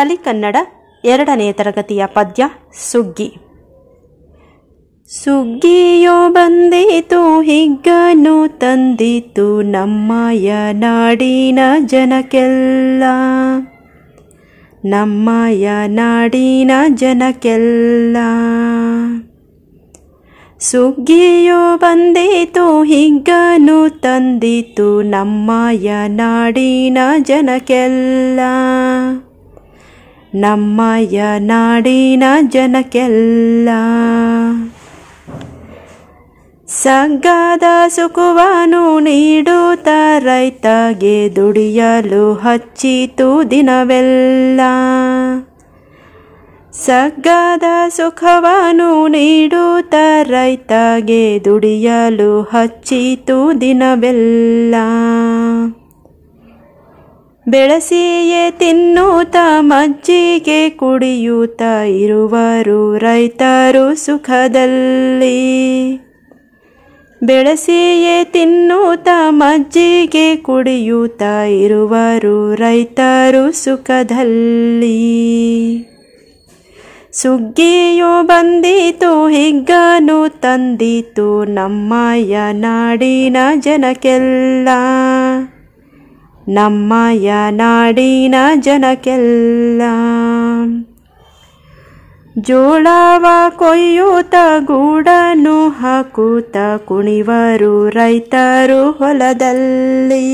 ಕಲಿ ಕನ್ನಡ ಎರಡನೇ ತರಗತಿಯ ಪದ್ಯ ಸುಗ್ಗಿ. ಸುಗ್ಗಿಯೋ ಬಂದಿತು, ಹಿಗ್ಗನು ತಂದಿತು ನಮ್ಮಯ ನಾಡಿನ ಜನಕ್ಕೆಲ್ಲ ನಮ್ಮಯ ನಾಡಿನ ಜನಕ್ಕೆಲ್ಲ ಸುಗ್ಗಿಯೋ ಬಂದಿತು, ಹಿಗ್ಗನು ತಂದಿತು ನಮ್ಮಯ ನಾಡಿನ ಜನಕ್ಕೆಲ್ಲ ನಮ್ಮಯ ನಾಡಿನ ಜನಕ್ಕೆಲ್ಲ. ಸಗ್ಗದ ಸುಖವನ್ನು ನೀಡುತ್ತ ರೈತಗೆ ದುಡಿಯಲು ಹಚ್ಚಿತು ದಿನವೆಲ್ಲ. ಸಗ್ಗದ ಸುಖವನ್ನು ನೀಡುತ್ತ ರೈತಗೆ ದುಡಿಯಲು ಹಚ್ಚಿತು ದಿನವೆಲ್ಲ. ಬೆಳೆಸಿಯೇ ತಿನ್ನುತ್ತ ಮಜ್ಜಿಗೆ ಕುಡಿಯುತ್ತ ಇರುವರು ರೈತರು ಸುಖದಲ್ಲಿ. ಬೆಳಸಿಯೇ ತಿನ್ನುತ್ತ ಮಜ್ಜಿಗೆ ಕುಡಿಯುತ್ತ ಇರುವರು ರೈತರು ಸುಖದಲ್ಲಿ. ಸುಗ್ಗಿಯು ಬಂದಿತು, ಹಿಗ್ಗನು ತಂದಿತು ನಮ್ಮಯ ನಾಡಿನ ಜನಕ್ಕೆಲ್ಲ ನಮ್ಮಯ ನಾಡಿನ ಜನಕ್ಕೆಲ್ಲ ಜೋಳವ ಕೊಯ್ಯೂತ ಗೂಡನು ಹಾಕುತ್ತ ಕುಣಿವರು ರೈತರು ಹೊಲದಲ್ಲಿ.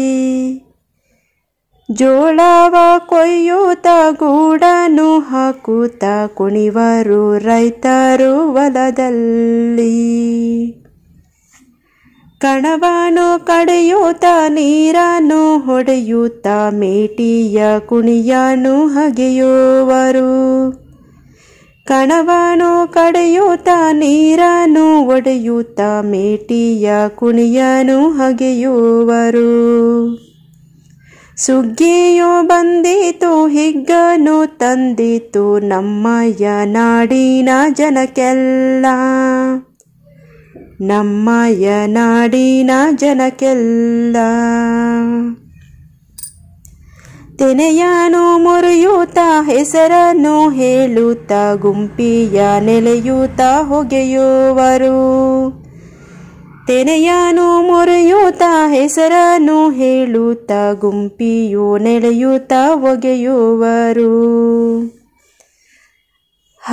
ಜೋಳವ ಕೊಯ್ಯೂತ ಗೂಡನು ಹಾಕುತ್ತ ಕುಣಿವರು ರೈತರು ಹೊಲದಲ್ಲಿ. ಕಣವನು ಕಡೆಯೂತ ನೀರನ್ನು ಹೊಡೆಯುತ್ತ ಮೇಟಿಯ ಕುಣಿಯನು ಹಗೆಯುವರು. ಕಣವನು ಕಡೆಯೂತ ನೀರನ್ನು ಒಡೆಯೂತ ಮೇಟಿಯ ಕುಣಿಯನು ಹಗೆಯುವರು. ಸುಗ್ಗಿಯು ಬಂದಿತು ಹಿಗ್ಗನು ತಂದಿತು ನಮ್ಮಯ್ಯ ನಾಡಿನ ಜನಕ್ಕೆಲ್ಲ. ನಮ್ಮಯ ನಾಡಿನ ಜನಕ್ಕೆಲ್ಲ ತೆನೆಯನು ಮುರಿಯೂತ ಹೆಸರನ್ನು ಹೇಳುತ್ತ, ಗುಂಪಿಯ ನೆಲೆಯೂತ ಹೊಗೆಯುವರು. ತೆನೆಯನು ಮುರಿಯೂತ ಹೆಸರನ್ನು ಹೇಳುತ್ತ, ಗುಂಪಿಯು ನೆಲೆಯೂತ ಒಗೆಯುವರು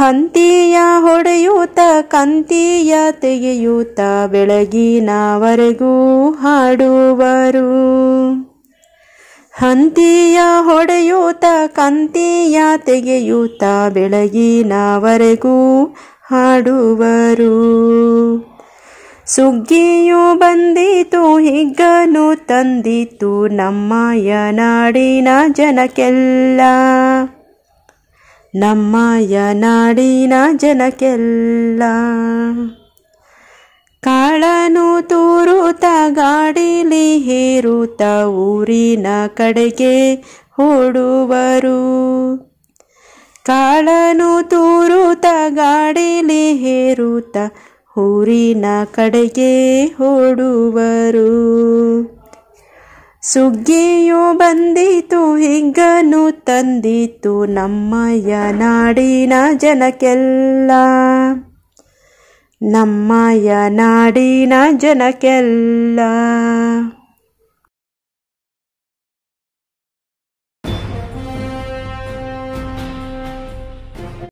ಹಂತಿಯ ಹೊಡೆಯೂತ, ಕಂತಿಯ ತೆಗೆಯೂತ ಬೆಳಗಿನವರೆಗೂ ಹಾಡುವರು. ಹಂತಿಯ ಹೊಡೆಯೂತ, ಕಂತಿಯ ತೆಗೆಯೂತ ಬೆಳಗಿನವರೆಗೂ ಹಾಡುವರು. ಸುಗ್ಗಿಯು ಬಂದಿತು, ಹಿಗ್ಗನು ತಂದಿತು ನಮ್ಮಯ ನಾಡಿನ ಜನಕ್ಕೆಲ್ಲ. ನಮ್ಮಯ ನಾಡಿನ ಜನಕ್ಕೆಲ್ಲ. ಕಾಳನು ತೂರುತ ಗಾಡಿಲಿ ಹೇರುತ ಊರಿನ ಕಡೆಗೆ ಓಡುವರು. ಕಾಳನು ತೂರುತ ಗಾಡಿಲಿ ಹೇರುತ ಊರಿನ ಕಡೆಗೆ ಓಡುವರು. ಸುಗ್ಗಿಯು ಬಂದಿತು ಹಿಗ್ಗನು ತಂದಿತು ನಮ್ಮಯ್ಯ ನಾಡಿನ ಜನಕ್ಕೆಲ್ಲ ನಮ್ಮಯ್ಯ ನಾಡಿನ ಜನಕ್ಕೆಲ್ಲ